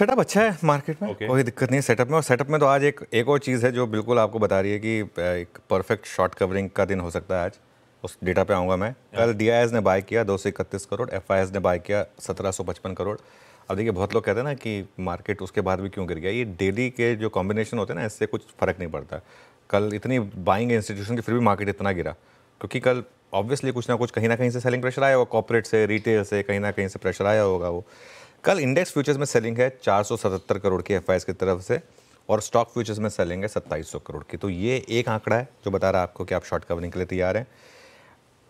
Setup अच्छा है market में? Okay. कोई दिक्कत नहीं है सेटअप में। और सेटअप में तो आज एक एक और चीज़ है जो बिल्कुल आपको बता रही है कि एक परफेक्ट शॉर्ट कवरिंग का दिन हो सकता है आज। उस डेटा पे आऊँगा मैं। कल डी ने बाय किया दो सौ इकतीस करोड़ एफआईएस ने बाय किया सत्रह सौ पचपन करोड़। अब देखिए बहुत लोग कहते हैं ना कि मार्केट उसके बाद भी क्यों गिर गया? ये डेली के जो कॉम्बिनेशन होते हैं ना इससे कुछ फ़र्क नहीं पड़ता। कल इतनी बाइंग इंस्टीट्यूशन की फिर भी मार्केट इतना गिरा। क्योंकि कल ऑब्वियसली कुछ ना कुछ कहीं ना कहीं से सेलिंग प्रेशर आया होगा। कॉपरेट से रिटेल से कहीं ना कहीं से प्रेशर आया होगा वो। कल इंडेक्स फ्यूचर्स में सेलिंग है 477 करोड़ की एफ़ की तरफ़ से और स्टॉक फ्यूचर्स में सेलिंग है सत्ताईस करोड़ की। तो ये एक आंकड़ा है जो बता रहा है आपको कि आप शॉर्ट कवरिंग के लिए तैयार हैं।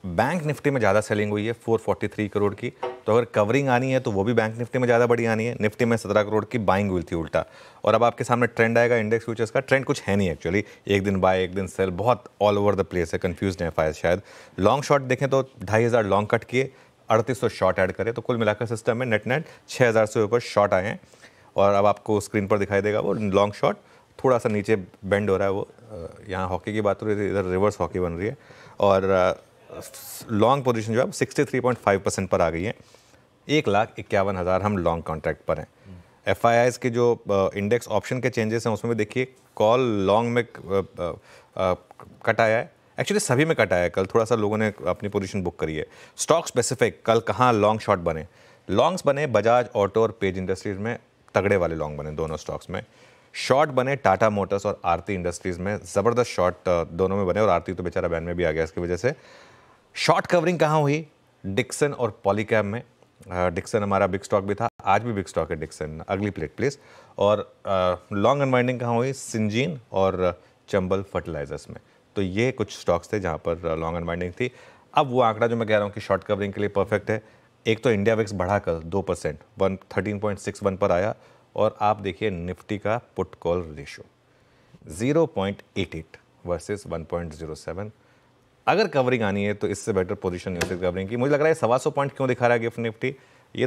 बैंक निफ्टी में ज़्यादा सेलिंग हुई है 443 करोड़ की। तो अगर कवरिंग आनी है तो वो भी बैंक निफ्टी में ज़्यादा बड़ी आनी है। निफ्टी में 17 करोड़ की बाइंग हुई थी उल्टा। और अब आपके सामने ट्रेंड आएगा इंडेक्स फ्यूचर्स का। ट्रेंड कुछ है नहीं एक्चुअली एक दिन बाय एक दिन सेल बहुत ऑल ओवर द प्लेस है कन्फ्यूज़ है फायर शायद। लॉन्ग शॉट देखें तो ढाई हज़ार लॉन्ग कट किए। अड़तीस सौ शॉर्ट ऐड करें तो कुल मिलाकर सिस्टम में नेट नेट छः हज़ार से ऊपर शॉट आए हैं। और अब आपको स्क्रीन पर दिखाई देगा वो लॉन्ग शॉट थोड़ा सा नीचे बेंड हो रहा है वो यहाँ हॉकी की बात हो रही थी, इधर रिवर्स हॉकी बन रही है। और लॉन्ग पोजीशन जो है sixty three point five percent पर आ गई है। एक लाख इक्यावन हज़ार हम लॉन्ग कॉन्ट्रैक्ट पर हैं। एफ़ आई आईज के जो इंडेक्स ऑप्शन के चेंजेस हैं, उसमें भी देखिए कॉल लॉन्ग में कट आया है। एक्चुअली सभी में कट है। कल थोड़ा सा लोगों ने अपनी पोजीशन बुक करी है। स्टॉक स्पेसिफिक कल कहाँ लॉन्ग शॉट बने? लॉन्ग्स बने बजाज ऑटो और पेज इंडस्ट्रीज़ में, तगड़े वाले लॉन्ग बने दोनों स्टॉक्स में। शॉर्ट बने टाटा मोटर्स और आरती इंडस्ट्रीज़ में, ज़बरदस्त शॉर्ट दोनों में बने और आरती तो बेचारा बैन में भी आ गया इसकी वजह से। शॉर्ट कवरिंग कहाँ हुई? डिक्सन और पॉलीकैब में। डिक्सन हमारा बिग स्टॉक भी था। आज भी बिग स्टॉक है डिक्सन अगली प्लेट प्लीज़ और लॉन्ग एंड अनवाइंडिंग कहाँ हुई? सिंजीन और चंबल फर्टिलाइजर्स में। तो ये कुछ स्टॉक्स थे जहाँ पर लॉन्ग अनवाइंडिंग थी। अब वो आंकड़ा जो मैं कह रहा हूँ कि शॉर्ट कवरिंग के लिए परफेक्ट है। एक तो इंडिया विक्स बढ़ा कर दो percent one thirteen point six one पर आया और आप देखिए निफ्टी का put call ratio zero point eight eight versus one point zero seven अगर कवरिंग आनी है तो इससे बेटर पोजीशन नहीं होती कवरिंग की। मुझे लग रहा है सवा सौ पॉइंट क्यों दिखा रहा है गिफ्ट निफ्टी? ये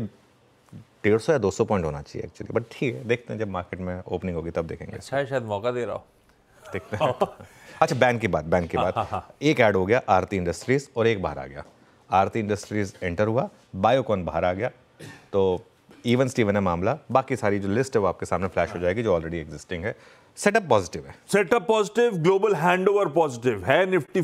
डेढ़ सौ या दो सौ पॉइंट होना चाहिए एक्चुअली बट ठीक है, देखते हैं जब मार्केट में ओपनिंग होगी तब देखेंगे। अच्छा शायद मौका दे रहा हो। देखते हैं। अच्छा बैंक की बात बैंक की हाँ, बात। हाँ, हाँ। एक ऐड हो गया आरती इंडस्ट्रीज़ और एक बाहर आ गया। आरती इंडस्ट्रीज़ एंटर हुआ बायोकॉन बाहर आ गया। तो इवन स्टीवन है मामला। बाकी सारी जो लिस्ट है वो आपके सामने फ्लैश हो जाएगी जो ऑलरेडी एग्जिस्टिंग है। सेटअप पॉजिटिव है। Setup positive global handover positive है निफ्टी